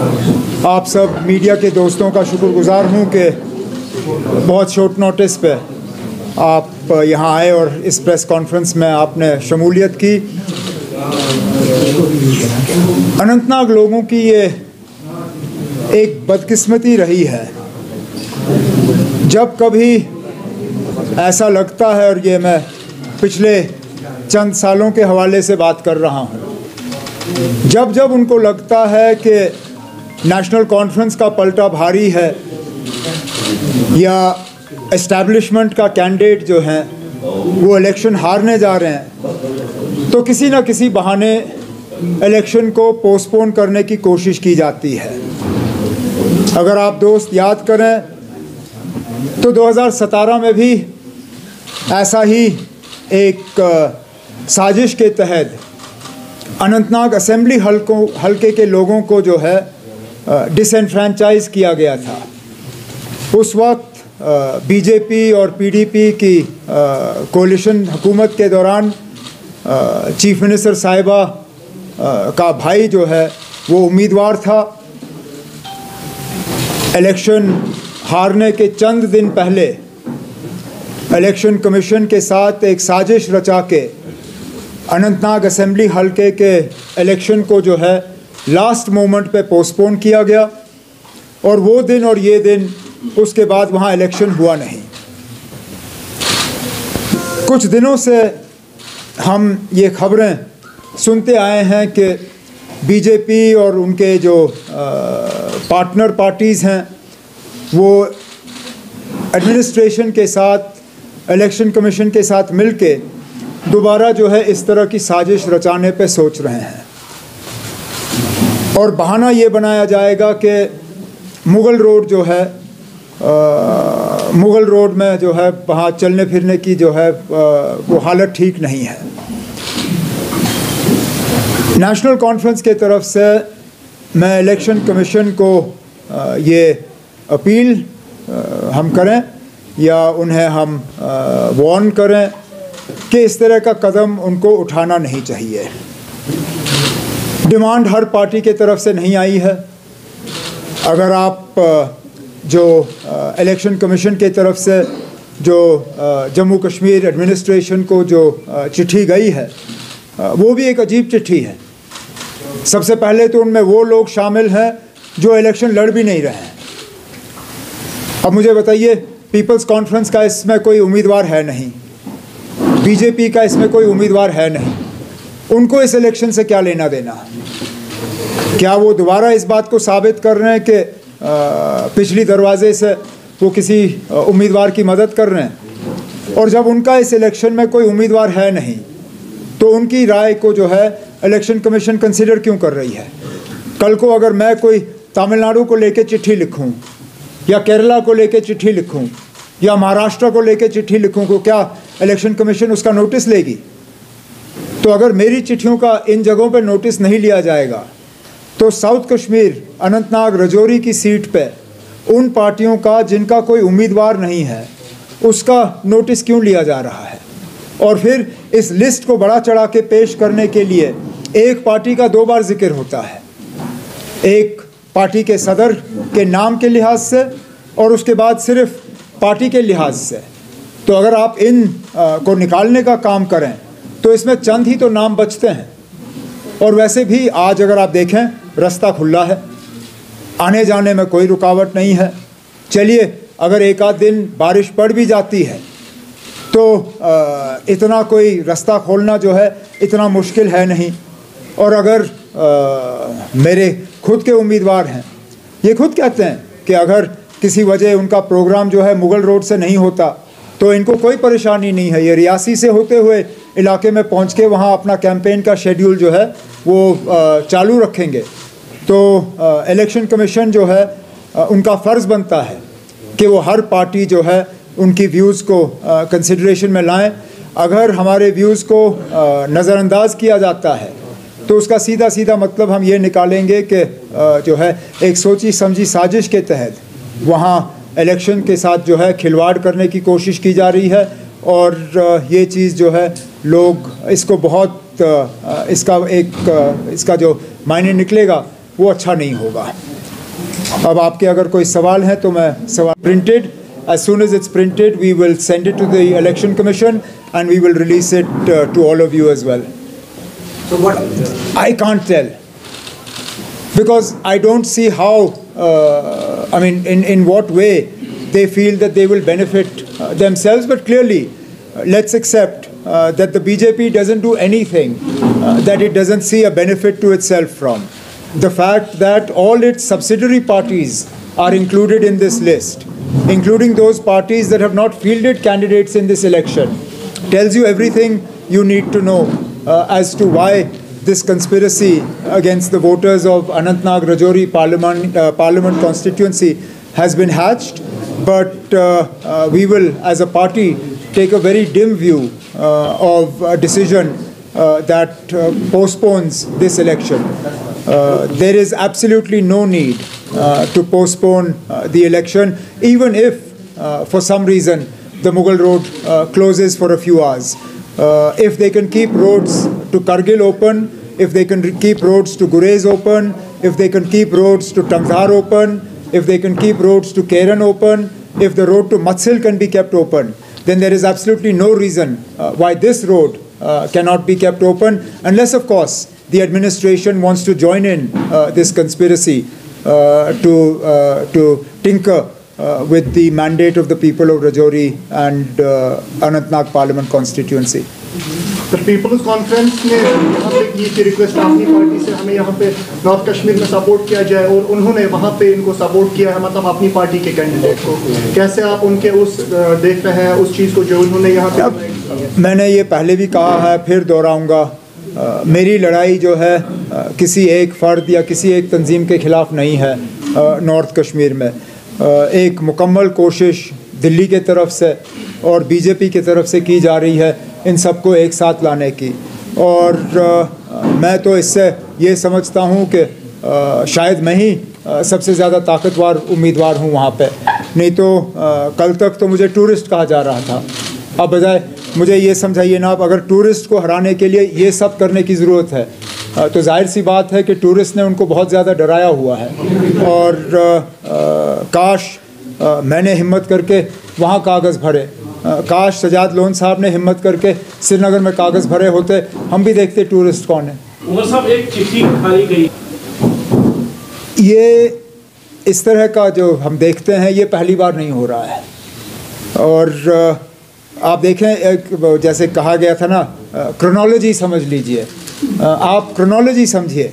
आप सब मीडिया के दोस्तों का शुक्रगुजार हूँ कि बहुत शॉर्ट नोटिस पे आप यहाँ आए और इस प्रेस कॉन्फ्रेंस में आपने शमूलियत की। अनंतनाग लोगों की ये एक बदकिस्मती रही है। जब कभी ऐसा लगता है, और ये मैं पिछले चंद सालों के हवाले से बात कर रहा हूँ, जब जब उनको लगता है कि नेशनल कॉन्फ्रेंस का पलटा भारी है। या इस्टेब्लिशमेंट का कैंडिडेट जो हैं, वो इलेक्शन हारने जा रहे हैं। तो किसी न किसी बहाने इलेक्शन को पोस्टपोन करने की कोशिश की जाती है। अगर आप दोस्त याद करें तो 2017 में भी ऐसा ही एक साजिश के तहत अनंतनाग असेंबली हलकों, हलके के लोगों को जो है डिसनफ्रेंचाइज किया गया था। उस वक्त बीजेपी और पीडीपी की कोलिशन हुकूमत के दौरान चीफ मिनिस्टर साहिबा का भाई जो है, वो उम्मीदवार था। इलेक्शन हारने के चंद दिन पहले इलेक्शन कमीशन के साथ एक साजिश रचा के, अनंतनाग असेंबली हलके के इलेक्शन को जो है लास्ट मोमेंट पे पोस्टपोन किया गया और वो दिन और ये दिन उसके बाद वहाँ इलेक्शन हुआ नहीं। कुछ दिनों से हम ये खबरें सुनते आए हैं कि बीजेपी और उनके जो पार्टनर पार्टीज़ हैं, वो एडमिनिस्ट्रेशन के साथ इलेक्शन कमीशन के साथ मिलके दोबारा जो है इस तरह की साजिश रचाने पे सोच रहे हैं। और बहाना ये बनाया जाएगा कि मुग़ल रोड जो है मुग़ल रोड में जो है वहाँ चलने फिरने की जो है आ, वो हालत ठीक नहीं है। नेशनल कॉन्फ्रेंस के तरफ़ से मैं इलेक्शन कमीशन को आ, ये अपील आ, हम करें या उन्हें हम वार्न करें कि इस तरह का कदम उनको उठाना नहीं चाहिए। डिमांड हर पार्टी के तरफ़ से नहीं आई है। अगर आप जो इलेक्शन कमीशन के तरफ़ से जो जम्मू कश्मीर एडमिनिस्ट्रेशन को जो चिट्ठी गई है वो भी एक अजीब चिट्ठी है। सबसे पहले तो उनमें वो लोग शामिल हैं जो इलेक्शन लड़ भी नहीं रहे हैं। अब मुझे बताइए, पीपल्स कॉन्फ्रेंस का इसमें कोई उम्मीदवार है नहीं? बीजेपी का इसमें कोई उम्मीदवार है नहीं? उनको इस इलेक्शन से क्या लेना देना? क्या वो दोबारा इस बात को साबित कर रहे हैं कि पिछली दरवाजे से वो किसी उम्मीदवार की मदद कर रहे हैं? और जब उनका इस इलेक्शन में कोई उम्मीदवार है नहीं तो उनकी राय को जो है इलेक्शन कमीशन कंसिडर क्यों कर रही है? कल को अगर मैं कोई तमिलनाडु को लेके चिट्ठी लिखूं, या केरला को लेके चिट्ठी लिखूं, या महाराष्ट्र को लेके चिट्ठी लिखूं को क्या इलेक्शन कमीशन उसका नोटिस लेगी? तो अगर मेरी चिट्ठियों का इन जगहों पर नोटिस नहीं लिया जाएगा तो साउथ कश्मीर अनंतनाग रजौरी की सीट पर उन पार्टियों का जिनका कोई उम्मीदवार नहीं है उसका नोटिस क्यों लिया जा रहा है? और फिर इस लिस्ट को बड़ा चढ़ा के पेश करने के लिए एक पार्टी का दो बार ज़िक्र होता है। एक पार्टी के सदर के नाम के लिहाज से और उसके बाद सिर्फ़ पार्टी के लिहाज से। तो अगर आप इन आ, को निकालने का काम करें तो इसमें चंद ही तो नाम बचते हैं। और वैसे भी आज अगर आप देखें रास्ता खुला है। आने जाने में कोई रुकावट नहीं है। चलिए अगर एक आध दिन बारिश पड़ भी जाती है तो इतना कोई रास्ता खोलना जो है इतना मुश्किल है नहीं। और अगर आ, मेरे खुद के उम्मीदवार हैं ये खुद कहते हैं कि अगर किसी वजह उनका प्रोग्राम जो है मुग़ल रोड से नहीं होता तो इनको कोई परेशानी नहीं है। ये रियासी से होते हुए इलाके में पहुँच के वहाँ अपना कैंपेन का शेड्यूल जो है, वो चालू रखेंगे। तो इलेक्शन कमीशन जो है उनका फ़र्ज़ बनता है कि वो हर पार्टी जो है, उनकी व्यूज़ को कंसिड्रेशन में लाएँ। अगर हमारे व्यूज़ को नज़रअंदाज किया जाता है तो उसका सीधा सीधा मतलब हम ये निकालेंगे कि जो है, एक सोची समझी साजिश के तहत वहाँ इलेक्शन के साथ जो है, खिलवाड़ करने की कोशिश की जा रही है और ये चीज़ जो है लोग इसको बहुत इसका एक इसका जो मायने निकलेगा वो अच्छा नहीं होगा। अब आपके अगर कोई सवाल हैं तो मैं सवाल printed as soon is it's printed we will send it to the election commission and we will release it to all of you as well I can't tell because I don't see how I mean in in what way they feel that they will benefit themselves but clearly let's accept uh, that the BJP doesn't do anything uh, that it doesn't see a benefit to itself from. The fact that all its subsidiary parties are included in this list, including those parties that have not fielded candidates in this election, tells you everything you need to know uh, as to why this conspiracy against the voters of Anantnag Rajouri Parliament, uh, Parliament constituency has been hatched. But uh, uh, we will, as a party, take a very dim view uh, of a decision uh, that uh, postpones this election. There is absolutely no need to postpone the election, even if, for some reason, the Mughal Road closes for a few hours. If they can keep roads to Kargil open, if they can keep roads to Gurez open, if they can keep roads to Tangzar open, if they can keep roads to Keran open, if the road to Matsil can be kept open, then there is absolutely no reason uh, why this road uh, cannot be kept open, unless, of course, the administration wants to join in uh, this conspiracy to, to tinker uh, with the mandate of the people of Rajouri and uh, Anantnag Parliament constituency. तो People's conference ने यहाँ पे की थी request अपनी party से हमें यहाँ पे नॉर्थ कश्मीर में सपोर्ट किया जाए और उन्होंने वहाँ पे इनको सपोर्ट किया है मतलब अपनी पार्टी के कैंडिडेट को। कैसे आप उनके उस देख रहे हैं उस चीज़ को जो उन्होंने यहाँ पे मैंने ये पहले भी कहा है फिर दोहराऊँगा। मेरी लड़ाई जो है अ, किसी एक फ़र्द या किसी एक तंजीम के ख़िलाफ़ नहीं है नॉर्थ कश्मीर में। अ, एक मुकम्मल कोशिश दिल्ली के तरफ़ से और बीजेपी की तरफ़ से की जा रही है। इन सबको एक साथ लाने की। और अ, मैं तो इससे ये समझता हूँ कि शायद मैं ही अ, सबसे ज़्यादा ताकतवर उम्मीदवार हूँ वहाँ पे। नहीं तो अ, कल तक तो मुझे टूरिस्ट कहा जा रहा था। अब बजाय मुझे ये समझाइए ना आप अगर टूरिस्ट को हराने के लिए ये सब करने की ज़रूरत है तो ज़ाहिर सी बात है कि टूरिस्ट ने उनको बहुत ज़्यादा डराया हुआ है। और काश मैंने हिम्मत करके वहाँ कागज़ भरे। काश सजाद लोन साहब ने हिम्मत करके श्रीनगर में कागज़ भरे होते। हम भी देखते टूरिस्ट कौन है। उमर साहब एक चिट्ठी खाली गई। ये इस तरह का जो हम देखते हैं ये पहली बार नहीं हो रहा है। और आप देखें एक जैसे कहा गया था ना क्रोनोलॉजी समझ लीजिए। आप क्रोनोलॉजी समझिए।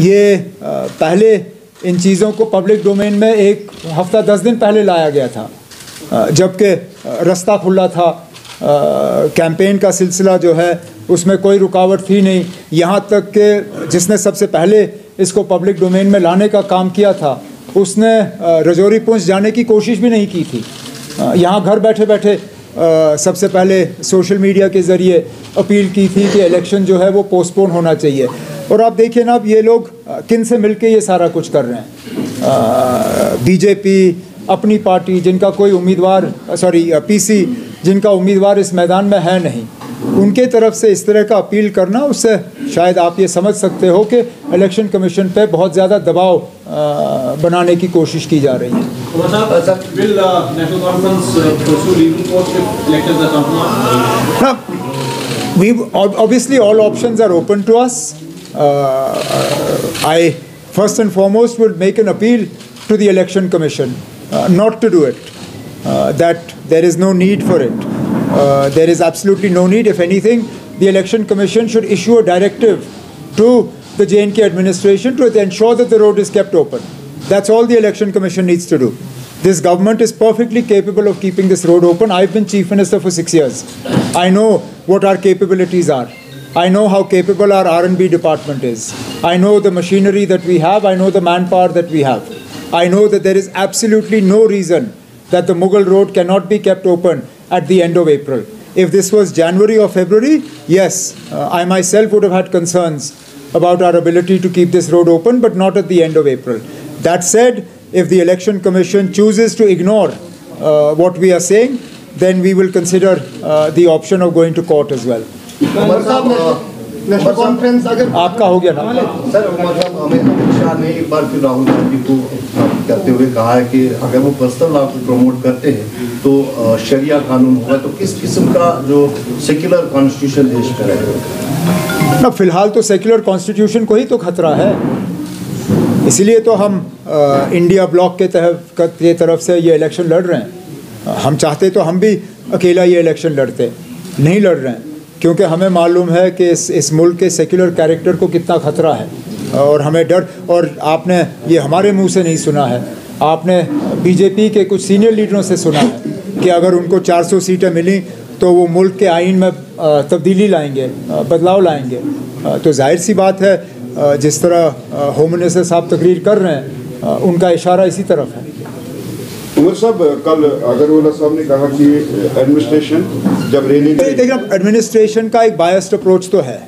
ये पहले इन चीज़ों को पब्लिक डोमेन में एक हफ़्ता दस दिन पहले लाया गया था। जबकि रास्ता खुला था कैंपेन का सिलसिला जो है, उसमें कोई रुकावट थी नहीं। यहाँ तक कि जिसने सबसे पहले इसको पब्लिक डोमेन में लाने का काम किया था, उसने रजौरी पहुँच जाने की कोशिश भी नहीं की थी। यहाँ घर बैठे बैठे सबसे पहले सोशल मीडिया के ज़रिए अपील की थी कि इलेक्शन जो है वो पोस्टपोन होना चाहिए। और आप देखिए ना, अब ये लोग किन से मिलके ये सारा कुछ कर रहे हैं? बीजेपी अपनी पार्टी जिनका कोई उम्मीदवार सॉरी पीसी जिनका उम्मीदवार इस मैदान में है नहीं। उनके तरफ़ से इस तरह का अपील करना उससे शायद आप ये समझ सकते हो कि इलेक्शन कमीशन पे बहुत ज़्यादा दबाव बनाने की कोशिश की जा रही है। We obviously all option are open to us I first and foremost would make an appeal to the election commission uh, not to do it. Uh, that there is no need for it. Uh, there is absolutely no need. If anything, the election commission should issue a directive to the J&K administration to ensure that the road is kept open. That's all the election commission needs to do. This government is perfectly capable of keeping this road open. I've been chief minister for six years. I know what our capabilities are. I know how capable our R&B department is. I know the machinery that we have. I know the manpower that we have. I know that there is absolutely no reason that the Mughal road cannot be kept open at the end of April. If this was January or February, yes, uh, I myself would have had concerns about our ability to keep this road open, but not at the end of April. That said, if the Election Commission chooses to ignore uh, what we are saying, then we will consider uh, the option of going to court as well. National conference अगर आपका हो गया ना? Sir मतलब हमें अमित शाह ने एक बार फिर राहुल गांधी को करते हुए कहा है कि अगर वो पर्सनल लॉ को प्रमोट करते हैं तो शरिया कानून होगा तो किस किस्म का जो सेक्युलर कॉन्स्टिट्यूशन देश का रहेगा ना फ़िलहाल तो सेक्युलर कॉन्स्टिट्यूशन को ही तो खतरा है। इसलिए तो हम अ, इंडिया ब्लॉक के तहत के तरफ़ से ये इलेक्शन लड़ रहे हैं। हम चाहते तो हम भी अकेला ये इलेक्शन लड़ते नहीं लड़ रहे हैं। क्योंकि हमें मालूम है कि इस इस मुल्क के सेक्युलर कैरेक्टर को कितना खतरा है और हमें डर, और आपने ये हमारे मुँह से नहीं सुना है। आपने बीजेपी के कुछ सीनियर लीडरों से सुना है कि अगर उनको 400 सीटें मिली तो वो मुल्क के आइन में तब्दीली लाएँगे बदलाव लाएँगे। तो ज़ाहिर सी बात है जिस तरह होम मिनिस्टर साहब तकरीर कर रहे हैं उनका इशारा इसी तरफ़ है। उमर साहब कल अगरवाला साहब ने कहा कि एडमिनिस्ट्रेशन जब रेलिंग तो देखिए एडमिनिस्ट्रेशन का एक बायस्ड अप्रोच तो है।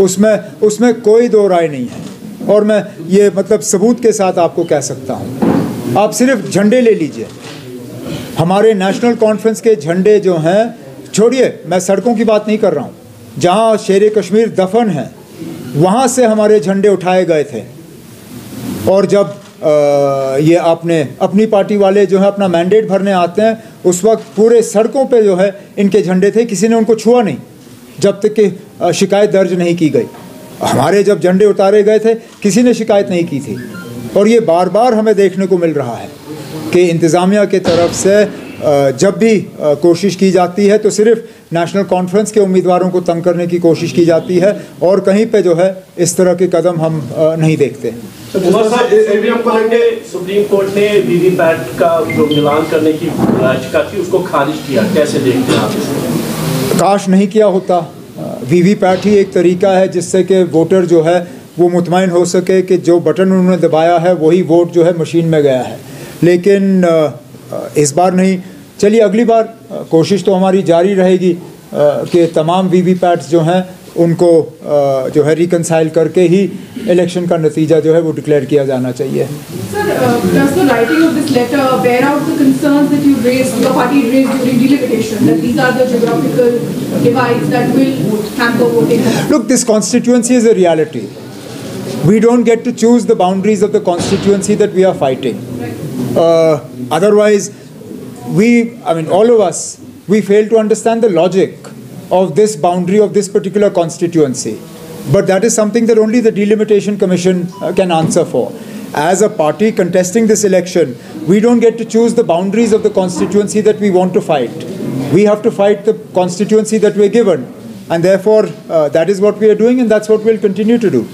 उसमें उसमें कोई दो राय नहीं है। और मैं ये मतलब सबूत के साथ आपको कह सकता हूँ। आप सिर्फ़ झंडे ले लीजिए। हमारे नेशनल कॉन्फ्रेंस के झंडे जो हैं छोड़िए मैं सड़कों की बात नहीं कर रहा हूँ। जहाँ शेर कश्मीर दफन है वहाँ से हमारे झंडे उठाए गए थे। और जब ये आपने अपनी पार्टी वाले जो है अपना मैंडेट भरने आते हैं, उस वक्त पूरे सड़कों पे जो है इनके झंडे थे, किसी ने उनको छुआ नहीं, जब तक कि शिकायत दर्ज नहीं की गई। हमारे जब झंडे उतारे गए थे, किसी ने शिकायत नहीं की थी। और ये बार बार हमें देखने को मिल रहा है कि इंतज़ामिया के तरफ़ से जब भी कोशिश की जाती है तो सिर्फ़ नेशनल कॉन्फ्रेंस के उम्मीदवारों को तंग करने की कोशिश की जाती है और कहीं पे जो है इस तरह के कदम हम नहीं देखते। सुप्रीम कोर्ट ने सुप्रीम कोर्ट ने वीवीपैट का जो मिलान करने की याचिका थी उसको खारिज किया। कैसे देखते हैं आप काश नहीं किया होता। वी वी पैट ही एक तरीका है जिससे कि वोटर जो है वो मुतमिन हो सके कि जो बटन उन्होंने दबाया है वही वोट जो है मशीन में गया है। लेकिन इस बार नहीं। चलिए अगली बार कोशिश तो हमारी जारी रहेगी कि तमाम वी वी पैट्स जो हैं उनको जो है रिकनसाइल करके ही इलेक्शन का नतीजा जो है वो डिक्लेयर किया जाना चाहिए। Look this constituency is a reality we don't get to choose the boundaries of the constituency that we are fighting otherwise we I mean all of us we fail to understand the logic of this boundary of this particular constituency. But that is something that only the Delimitation Commission uh, can answer for. As a party contesting this election, we don't get to choose the boundaries of the constituency that we want to fight. We have to fight the constituency that we're given. And therefore, uh, that is what we are doing, and that's what we'll continue to do.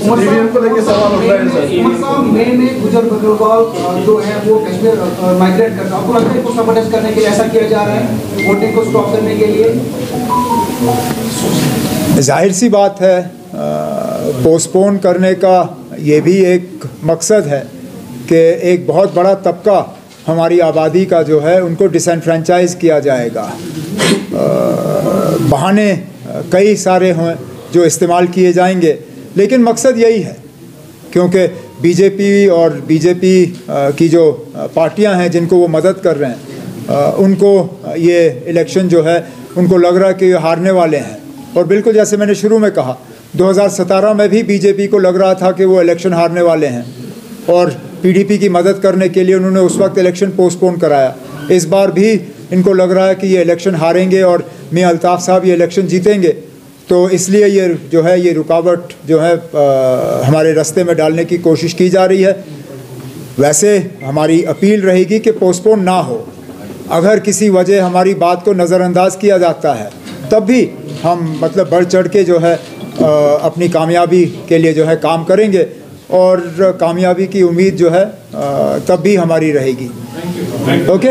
EVM को लेकर सवाल उठ रहा है sir मई में गुजर बकरवाल जो है वो कश्मीर माइग्रेट करता आपको लगता है सबटेज करने के लिए ऐसा किया जा रहा है? वोटिंग को स्टॉप करने के लिए? ज़ाहिर सी बात है पोस्टपोन करने का ये भी एक मकसद है कि एक बहुत बड़ा तबका हमारी आबादी का जो है उनको डिसनफ्रेंचाइज किया जाएगा। बहाने कई सारे हैं जो इस्तेमाल किए जाएँगे। लेकिन मकसद यही है, क्योंकि बीजेपी और बीजेपी की जो पार्टियाँ हैं, जिनको वो मदद कर रहे हैं उनको ये इलेक्शन जो है, उनको लग रहा है कि हारने वाले हैं। और बिल्कुल जैसे मैंने शुरू में कहा 2017 में भी बीजेपी को लग रहा था कि वो इलेक्शन हारने वाले हैं। और पीडीपी की मदद करने के लिए उन्होंने उस वक्त इलेक्शन पोस्टपोन कराया। इस बार भी इनको लग रहा है कि ये इलेक्शन हारेंगे और मियाँ अल्ताफ़ साहब ये इलेक्शन जीतेंगे। तो इसलिए ये जो है ये रुकावट जो है अ, हमारे रास्ते में डालने की कोशिश की जा रही है। वैसे हमारी अपील रहेगी कि पोस्टपोन ना हो। अगर किसी वजह हमारी बात को नज़रअंदाज किया जाता है तब भी हम मतलब बढ़ चढ़ के जो है अ, अपनी कामयाबी के लिए जो है काम करेंगे और कामयाबी की उम्मीद जो है अ, तब भी हमारी रहेगी। ओके